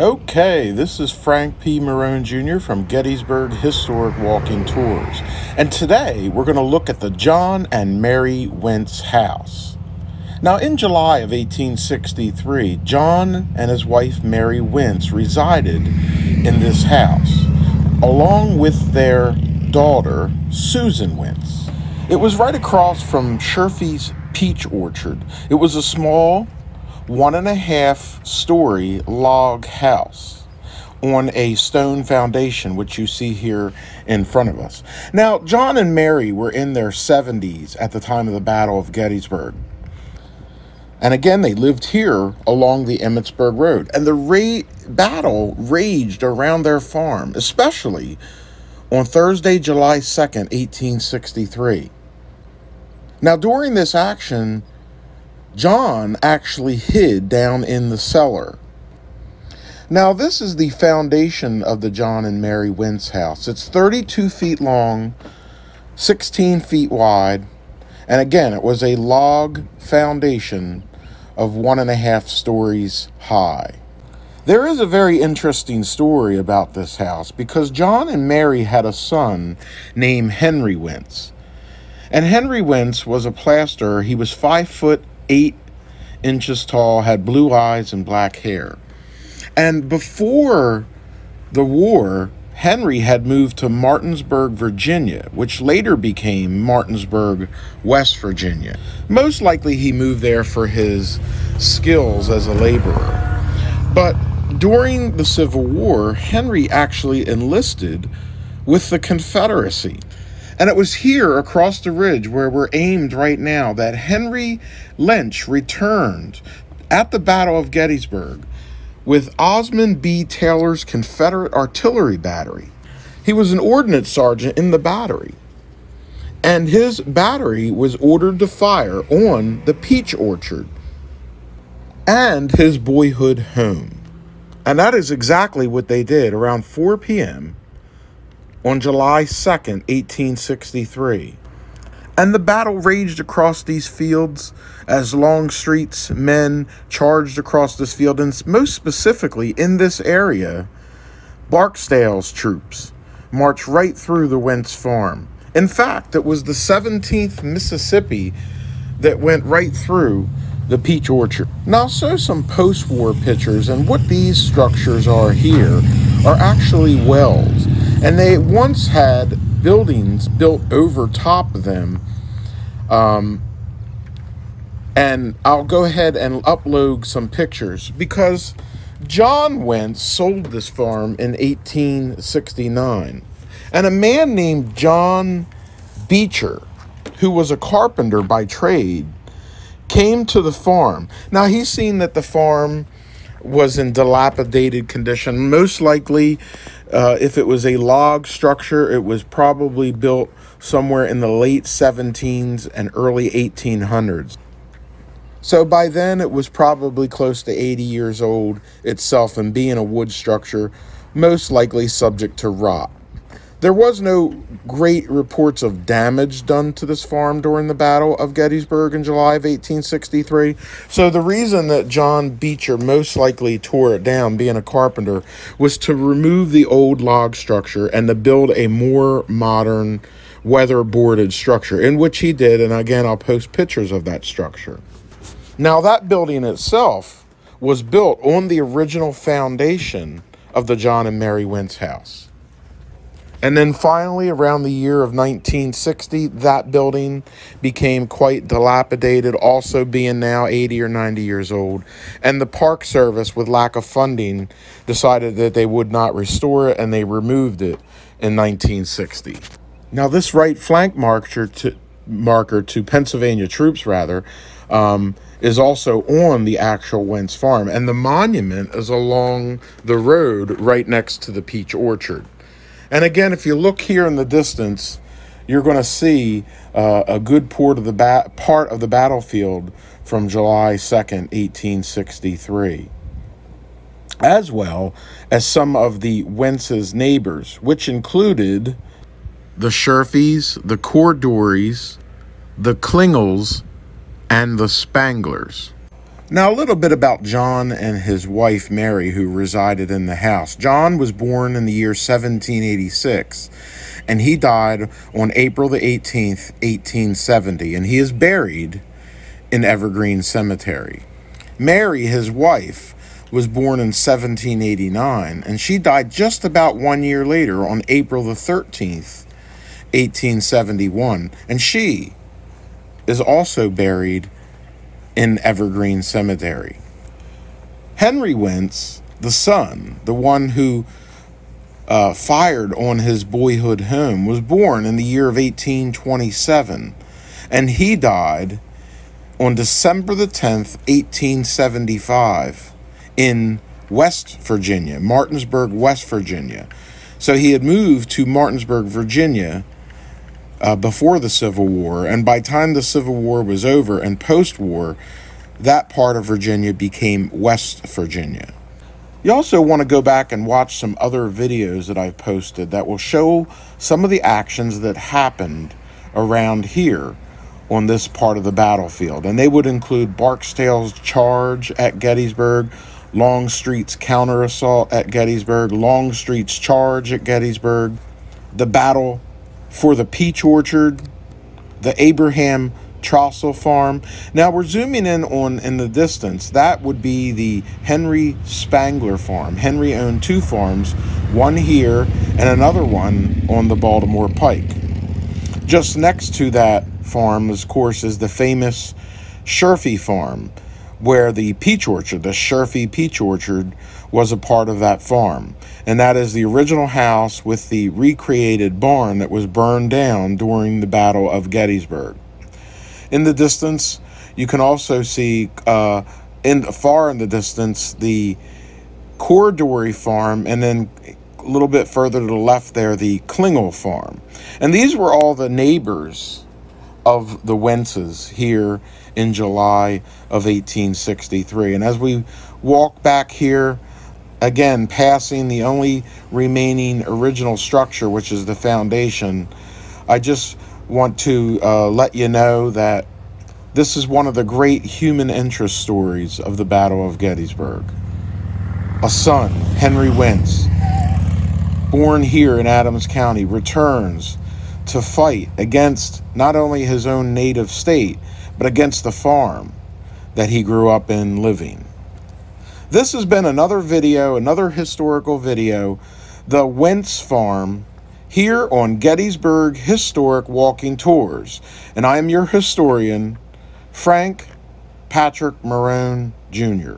Okay, this is Frank P. Marrone Jr. from Gettysburg Historic Walking Tours. And today we're going to look at the John and Mary Wentz house. Now, in July of 1863, John and his wife Mary Wentz resided in this house, along with their daughter Susan Wentz. It was right across from Sherfy's Peach Orchard. It was a small, one and a half story log house on a stone foundation, which you see here in front of us. Now, John and Mary were in their 70s at the time of the Battle of Gettysburg. And again, they lived here along the Emmitsburg Road. And the ra- battle raged around their farm, especially on Thursday, July 2nd, 1863. Now, during this action, John actually hid down in the cellar. Now, this is the foundation of the John and Mary Wentz house. It's 32 feet long, 16 feet wide, and again, it was a log foundation of one and a half stories high. There is a very interesting story about this house because John and Mary had a son named Henry Wentz. And Henry Wentz was a plasterer. He was five foot eight inches tall, had blue eyes and black hair. And before the war, Henry had moved to Martinsburg, Virginia, which later became Martinsburg, West Virginia. Most likely he moved there for his skills as a laborer. But during the Civil War, Henry actually enlisted with the Confederacy. And it was here across the ridge where we're aimed right now that Henry Lynch returned at the Battle of Gettysburg with Osmond B. Taylor's Confederate artillery battery. He was an ordnance sergeant in the battery. And his battery was ordered to fire on the peach orchard and his boyhood home. And that is exactly what they did around 4 p.m on July 2nd, 1863. And the battle raged across these fields as Longstreet's men charged across this field, and most specifically in this area, Barksdale's troops marched right through the Wentz farm. In fact, it was the 17th Mississippi that went right through the peach orchard. Now, I'll some post war pictures, and what these structures are here are actually wells. And they once had buildings built over top of them. Um, and I'll go ahead and upload some pictures because John Wentz sold this farm in 1869. And a man named John Beecher, who was a carpenter by trade, came to the farm. Now he's seen that the farm was in dilapidated condition. Most likely, uh, if it was a log structure, it was probably built somewhere in the late 17s and early 1800s. So by then, it was probably close to 80 years old itself, and being a wood structure, most likely subject to rot. There was no great reports of damage done to this farm during the Battle of Gettysburg in July of 1863. So the reason that John Beecher most likely tore it down, being a carpenter, was to remove the old log structure and to build a more modern weatherboarded structure, in which he did. And again, I'll post pictures of that structure. Now, that building itself was built on the original foundation of the John and Mary Wentz house. And then finally, around the year of 1960, that building became quite dilapidated, also being now 80 or 90 years old. And the Park Service, with lack of funding, decided that they would not restore it and they removed it in 1960. Now, this right flank marker to, marker to Pennsylvania troops, rather, um, is also on the actual Wentz farm. And the monument is along the road right next to the peach orchard. And again, if you look here in the distance, you're going to see uh, a good part of the part of the battlefield from July 2nd, 1863, as well as some of the Wentz's neighbors, which included the Sherfys, the Codoris, the Klingels, and the Spanglers. Now, a little bit about John and his wife Mary, who resided in the house. John was born in the year 1786, and he died on April the 18th, 1870, and he is buried in Evergreen Cemetery. Mary, his wife, was born in 1789, and she died just about one year later on April the 13th, 1871, and she is also buried in Evergreen Cemetery. Henry Wentz, the son, the one who uh, fired on his boyhood home, was born in the year of 1827, and he died on December the 10th, 1875, in West Virginia, Martinsburg, West Virginia. So he had moved to Martinsburg, Virginia uh, before the Civil War, and by time the Civil War was over and post war, that part of Virginia became West Virginia. You also want to go back and watch some other videos that I've posted that will show some of the actions that happened around here on this part of the battlefield. And they would include Barksdale's charge at Gettysburg, Longstreet's counter assault at Gettysburg, Longstreet's charge at Gettysburg, the battle for the peach orchard, the Abraham Trostle farm. Now we're zooming in on in the distance. That would be the Henry Spangler farm. Henry owned two farms, one here and another one on the Baltimore Pike. Just next to that farm, of course, is the famous Sherfy farm, where the peach orchard, the Sherfy peach orchard, was a part of that farm. And that is the original house with the recreated barn that was burned down during the Battle of Gettysburg. In the distance, you can also see, uh, in far in the distance, the Codori farm, and then a little bit further to the left there, the Klingel farm. And these were all the neighbors of the Wentzes here in July of 1863. And as we walk back here, again, passing the only remaining original structure, which is the foundation, I just want to uh, let you know that this is one of the great human interest stories of the Battle of Gettysburg. A son, Henry Wentz, born here in Adams County, returns to fight against not only his own native state, but against the farm that he grew up in living. This has been another video, another historical video, the Wentz Farm, here on Gettysburg Historic Walking Tours. And I am your historian, Frank Patrick Marrone Jr.